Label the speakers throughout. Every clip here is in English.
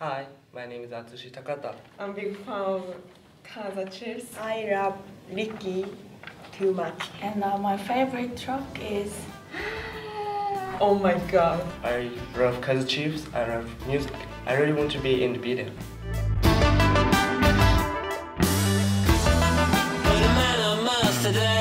Speaker 1: Hi, my name is Atsushi Takata.
Speaker 2: I'm big fan of Kaiser Chiefs.
Speaker 3: I love Ricky too much.
Speaker 4: And uh, my favorite track is
Speaker 2: Oh my god.
Speaker 1: I love Kaiser Chiefs, I love music. I really want to be in the video.
Speaker 5: Put a man on Mars today.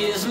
Speaker 5: Is